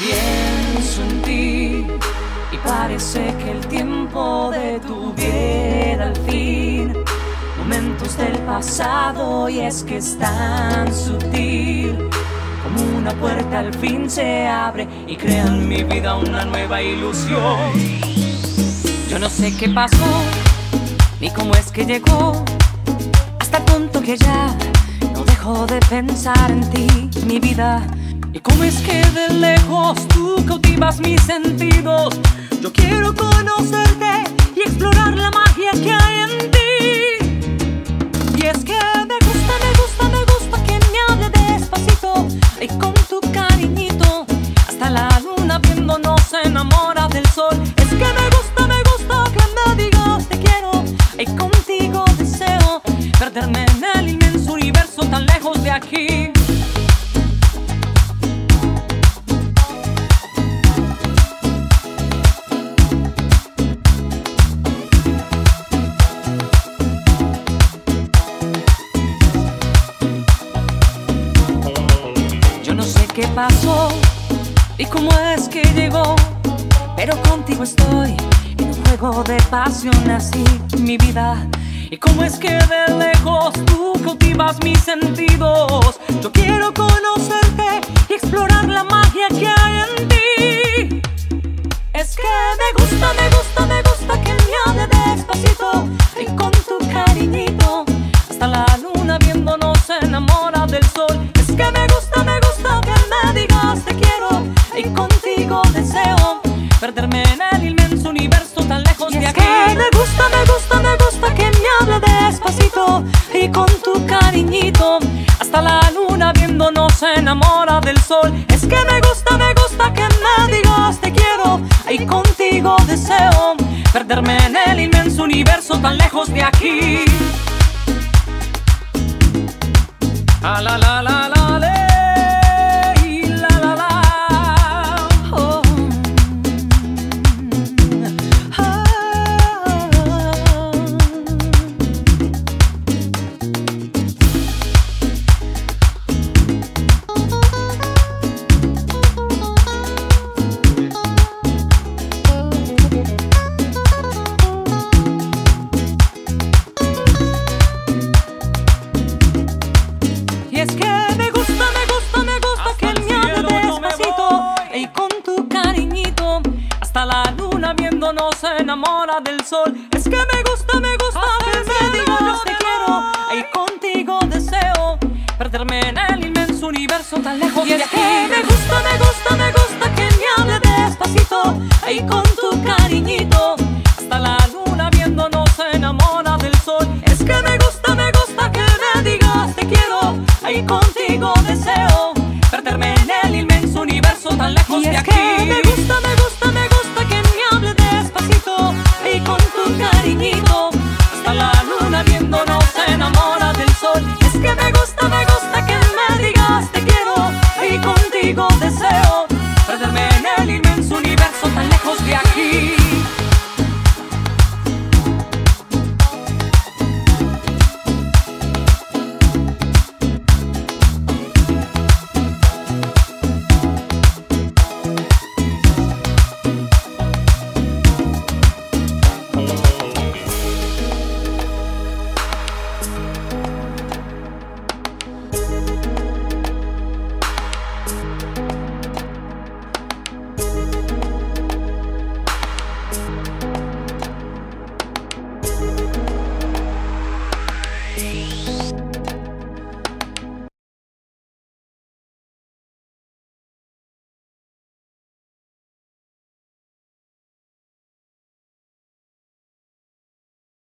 Pienso en ti y parece que el tiempo detuviera al fin momentos del pasado y es que es tan sutil como una puerta al fin se abre y crea en mi vida una nueva ilusión. Yo no sé qué pasó ni cómo es que llegó hasta el punto que ya no dejo de pensar en ti, mi vida. Y cómo es que de lejos tú cautivas mis sentidos. Yo quiero conocerte y explorar la magia que hay en ti. Y es que me gusta, me gusta, me gusta que me hable despacito y con tu cariñito. Hasta la luna viéndonos enamora del sol. Es que me gusta, me gusta que me digas te quiero y contigo deseo perderme en el inmenso universo tan lejos de aquí. Qué pasó y cómo es que llegó, pero contigo estoy en un juego de pasión así, mi vida. Y cómo es que de lejos tú cautivas mis sentidos. Yo quiero conocerte y con tu cariñito. Hasta la luna viéndonos se enamora del sol. Es que me gusta, me gusta que me digas te quiero y contigo deseo perderme en el inmenso universo tan lejos de aquí. Ah, la la la del sol. Es que me gusta, me gusta que me digas yo te quiero y contigo deseo perderme en el inmenso universo tan lejos y es que me gusta, me gusta, me gusta que me hable despacito y con tu cariñito. Hasta la luna viéndonos enamora del sol. Es que me gusta, me gusta que me digas te quiero y contigo deseo perderme en el inmenso universo tan lejos de aquí.